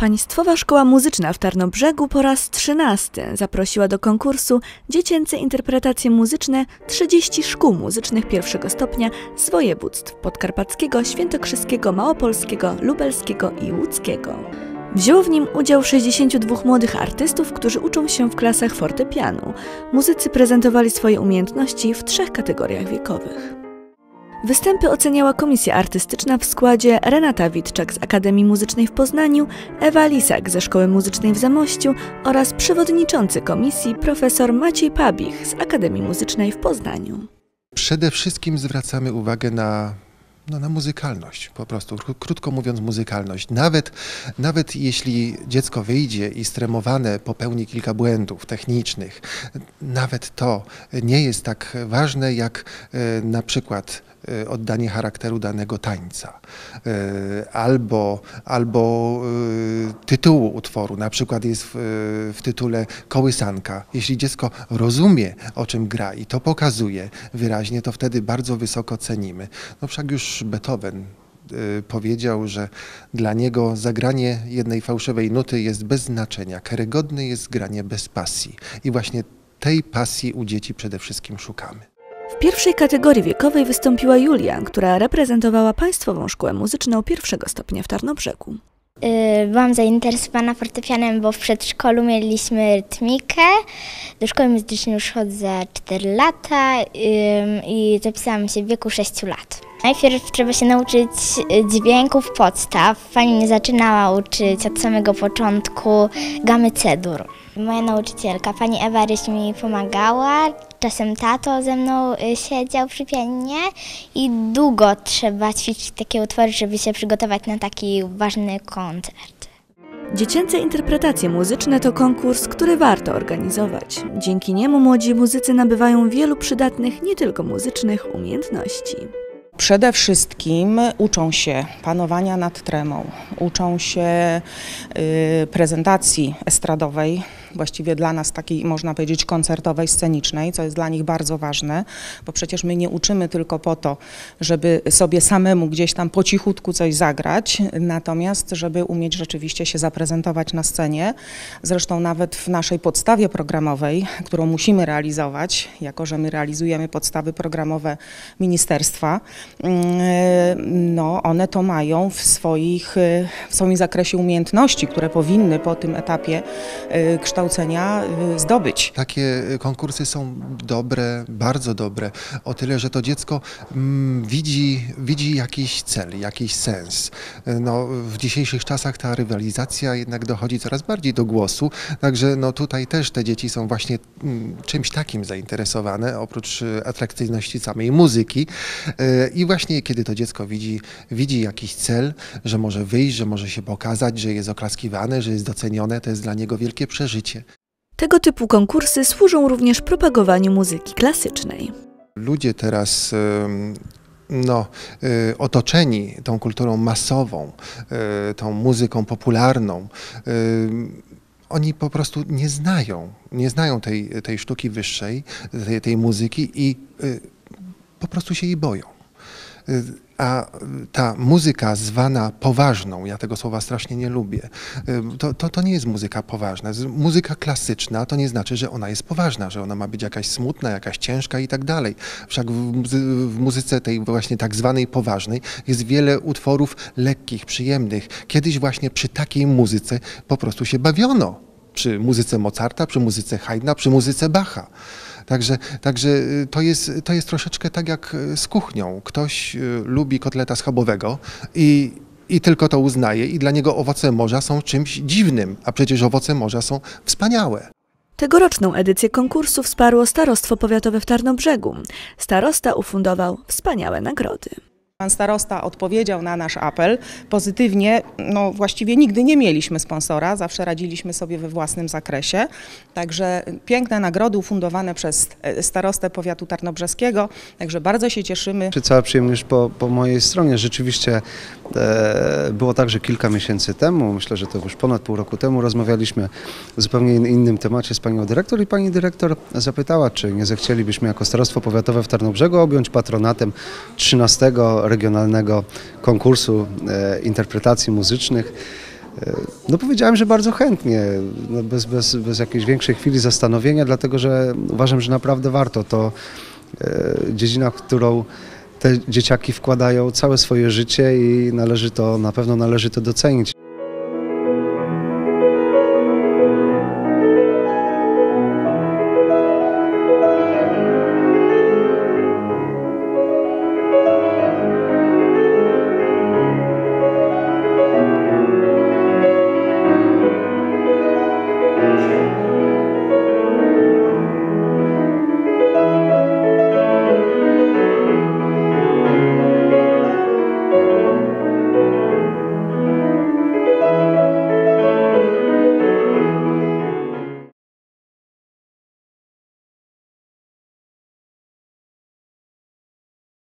Państwowa Szkoła Muzyczna w Tarnobrzegu po raz trzynasty zaprosiła do konkursu dziecięce interpretacje muzyczne 30 szkół muzycznych pierwszego stopnia z województw podkarpackiego, świętokrzyskiego, małopolskiego, lubelskiego i łódzkiego. Wzięło w nim udział 62 młodych artystów, którzy uczą się w klasach fortepianu. Muzycy prezentowali swoje umiejętności w trzech kategoriach wiekowych. Występy oceniała komisja artystyczna w składzie Renata Witczak z Akademii Muzycznej w Poznaniu, Ewa Lisak ze Szkoły Muzycznej w Zamościu oraz przewodniczący komisji profesor Maciej Pabich z Akademii Muzycznej w Poznaniu. Przede wszystkim zwracamy uwagę na, no, na muzykalność, po prostu, kró- krótko mówiąc muzykalność. Nawet, nawet jeśli dziecko wyjdzie i stremowane popełni kilka błędów technicznych, nawet to nie jest tak ważne jak e, na przykład oddanie charakteru danego tańca e, albo, albo e, tytułu utworu. Na przykład jest w, w tytule kołysanka. Jeśli dziecko rozumie, o czym gra i to pokazuje wyraźnie, to wtedy bardzo wysoko cenimy. No wszak już Beethoven powiedział, że dla niego zagranie jednej fałszywej nuty jest bez znaczenia. Karygodne jest granie bez pasji. I właśnie tej pasji u dzieci przede wszystkim szukamy. W pierwszej kategorii wiekowej wystąpiła Julia, która reprezentowała Państwową Szkołę Muzyczną pierwszego stopnia w Tarnobrzegu. Y, Byłam zainteresowana fortepianem, bo w przedszkolu mieliśmy rytmikę. Do szkoły muzycznej już chodzę 4 lata i zapisałam się w wieku 6 lat. Najpierw trzeba się nauczyć y, dźwięków podstaw. Pani mnie zaczynała uczyć od samego początku gamy cedur. Moja nauczycielka, pani Ewa Ryś mi pomagała. Czasem tato ze mną y, siedział przy pianinie i długo trzeba ćwiczyć takie utwory, żeby się przygotować na taki ważny koncert. Dziecięce interpretacje muzyczne to konkurs, który warto organizować. Dzięki niemu młodzi muzycy nabywają wielu przydatnych, nie tylko muzycznych, umiejętności. Przede wszystkim uczą się panowania nad tremą, uczą się y, prezentacji estradowej, właściwie dla nas takiej można powiedzieć koncertowej, scenicznej, co jest dla nich bardzo ważne, bo przecież my nie uczymy tylko po to, żeby sobie samemu gdzieś tam po cichutku coś zagrać, natomiast żeby umieć rzeczywiście się zaprezentować na scenie. Zresztą nawet w naszej podstawie programowej, którą musimy realizować, jako że my realizujemy podstawy programowe ministerstwa, mm, no, one to mają w, swoich, w swoim zakresie umiejętności, które powinny po tym etapie y, y, zdobyć. Takie y, konkursy są dobre, bardzo dobre, o tyle, że to dziecko mm, widzi, widzi jakiś cel, jakiś sens. Y, No, w dzisiejszych czasach ta rywalizacja jednak dochodzi coraz bardziej do głosu, także no, tutaj też te dzieci są właśnie mm, czymś takim zainteresowane, oprócz atrakcyjności samej muzyki. I właśnie kiedy to dziecko widzi, widzi jakiś cel, że może wyjść, że może się pokazać, że jest oklaskiwane, że jest docenione, to jest dla niego wielkie przeżycie. Tego typu konkursy służą również propagowaniu muzyki klasycznej. Ludzie teraz no, y, otoczeni tą kulturą masową, y, tą muzyką popularną, ym, oni po prostu nie znają, nie znają tej, tej sztuki wyższej, tej, tej muzyki i y, po prostu się jej boją. A ta muzyka zwana poważną, ja tego słowa strasznie nie lubię, to, to, to nie jest muzyka poważna. Muzyka klasyczna to nie znaczy, że ona jest poważna, że ona ma być jakaś smutna, jakaś ciężka i tak dalej. Wszak w, w muzyce tej właśnie tak zwanej poważnej jest wiele utworów lekkich, przyjemnych. Kiedyś właśnie przy takiej muzyce po prostu się bawiono. Przy muzyce Mozarta, przy muzyce Haydna, przy muzyce Bacha. Także, także y, to, jest, to jest troszeczkę tak jak y, z kuchnią. Ktoś y, lubi kotleta schabowego i, i tylko to uznaje i dla niego owoce morza są czymś dziwnym, a przecież owoce morza są wspaniałe. Tegoroczną edycję konkursu wsparło Starostwo Powiatowe w Tarnobrzegu. Starosta ufundował wspaniałe nagrody. Pan starosta odpowiedział na nasz apel pozytywnie. No właściwie nigdy nie mieliśmy sponsora, zawsze radziliśmy sobie we własnym zakresie. Także piękne nagrody ufundowane przez e, starostę powiatu tarnobrzeskiego. Także bardzo się cieszymy. Cała przyjemność po, po mojej stronie. Rzeczywiście e, było tak, że kilka miesięcy temu, myślę, że to już ponad pół roku temu, rozmawialiśmy w zupełnie in- innym temacie z panią dyrektor i pani dyrektor zapytała, czy nie zechcielibyśmy jako Starostwo Powiatowe w Tarnobrzegu objąć patronatem 13 regionalnego konkursu e, interpretacji muzycznych. E, No powiedziałem, że bardzo chętnie, no bez, bez, bez jakiejś większej chwili zastanowienia, dlatego że uważam, że naprawdę warto. To e, dziedzina, którą te dzieciaki wkładają całe swoje życie i należy to, na pewno należy to docenić.